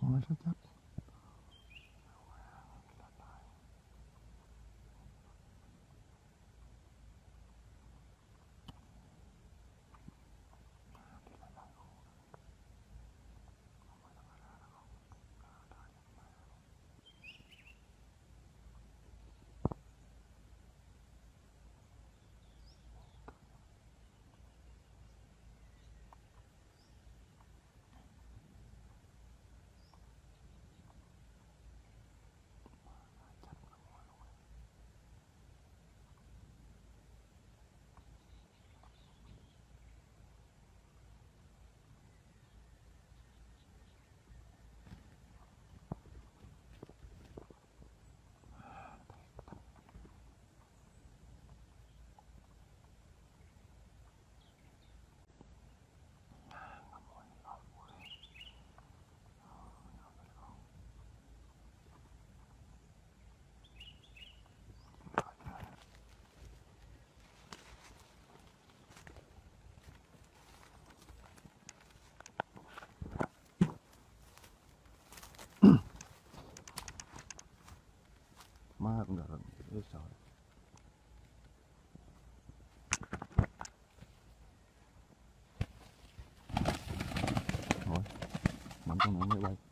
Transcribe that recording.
Ngoài rất chắc I'm like